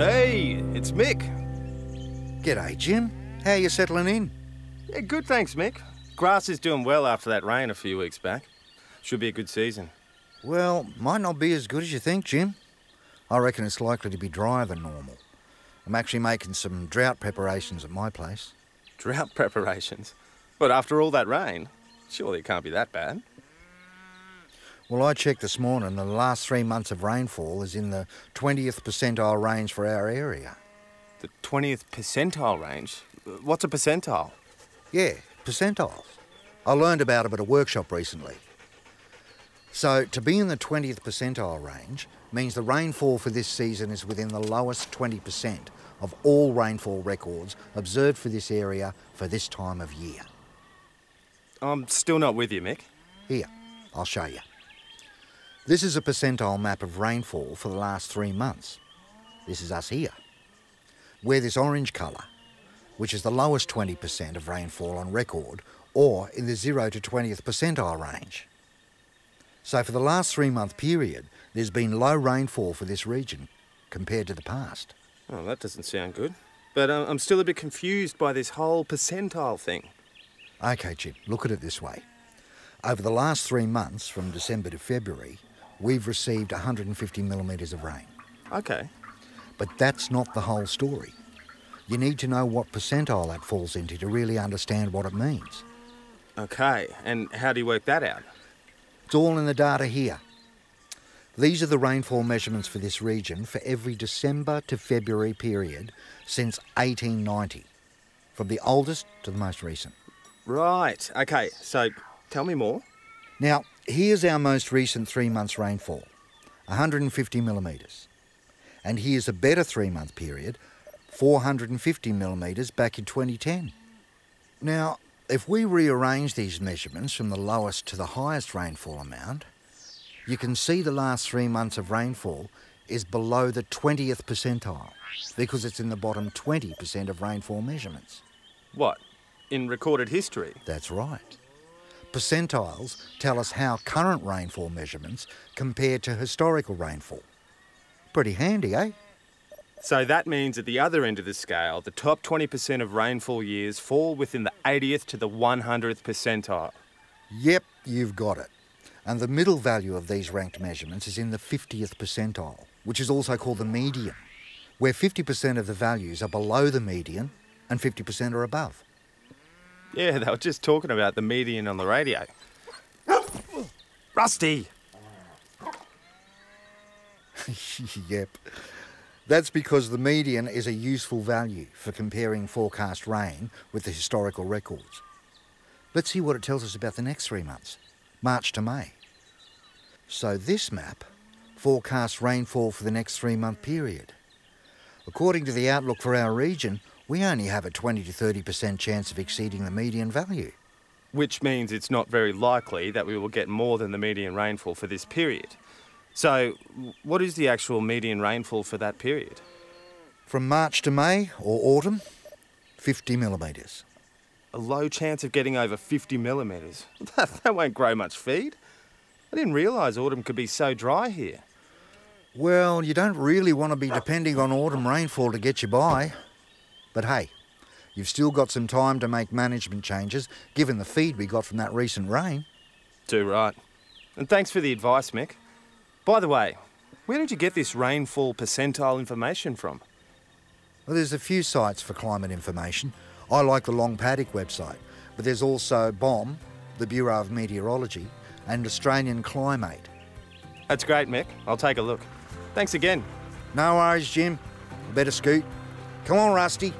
Hey, it's Mick. G'day, Jim. How you settling in? Yeah, good, thanks, Mick. Grass is doing well after that rain a few weeks back. Should be a good season. Well, might not be as good as you think, Jim. I reckon it's likely to be drier than normal. I'm actually making some drought preparations at my place. Drought preparations? But after all that rain, surely it can't be that bad. Well, I checked this morning, the last three months of rainfall is in the 20th percentile range for our area. The 20th percentile range? What's a percentile? Yeah, percentiles. I learned about it at a workshop recently. So, to be in the 20th percentile range means the rainfall for this season is within the lowest 20% of all rainfall records observed for this area for this time of year. I'm still not with you, Mick. Here, I'll show you. This is a percentile map of rainfall for the last three months. This is us here. We're this orange colour, which is the lowest 20% of rainfall on record, or in the 0 to 20th percentile range. So for the last three month period, there's been low rainfall for this region compared to the past. Oh, that doesn't sound good. But uh, I'm still a bit confused by this whole percentile thing. Okay, Chip, look at it this way. Over the last three months, from December to February, we've received 150 millimetres of rain. Okay. But that's not the whole story. You need to know what percentile that falls into to really understand what it means. Okay, and how do you work that out? It's all in the data here. These are the rainfall measurements for this region for every December to February period since 1890, from the oldest to the most recent. Right, okay, so tell me more. Now, here's our most recent three months rainfall 150 millimetres. And here's a better three month period 450 millimetres back in 2010. Now, if we rearrange these measurements from the lowest to the highest rainfall amount, you can see the last three months of rainfall is below the 20th percentile because it's in the bottom 20% of rainfall measurements. What? In recorded history? That's right. Percentiles tell us how current rainfall measurements compare to historical rainfall. Pretty handy, eh? So that means at the other end of the scale, the top 20% of rainfall years fall within the 80th to the 100th percentile. Yep, you've got it. And the middle value of these ranked measurements is in the 50th percentile, which is also called the median, where 50% of the values are below the median and 50% are above. Yeah, they were just talking about the median on the radio. Rusty! yep. That's because the median is a useful value for comparing forecast rain with the historical records. Let's see what it tells us about the next three months, March to May. So this map forecasts rainfall for the next three month period. According to the outlook for our region, we only have a 20 to 30% chance of exceeding the median value. Which means it's not very likely that we will get more than the median rainfall for this period. So, what is the actual median rainfall for that period? From March to May or autumn, 50 millimetres. A low chance of getting over 50 millimetres. That, that won't grow much feed. I didn't realise autumn could be so dry here. Well, you don't really want to be depending on autumn rainfall to get you by. But hey, you've still got some time to make management changes, given the feed we got from that recent rain. Too right. And thanks for the advice, Mick. By the way, where did you get this rainfall percentile information from? Well, there's a few sites for climate information. I like the Long Paddock website, but there's also BOM, the Bureau of Meteorology, and Australian Climate. That's great, Mick. I'll take a look. Thanks again. No worries, Jim. I better scoot. Come on, Rusty.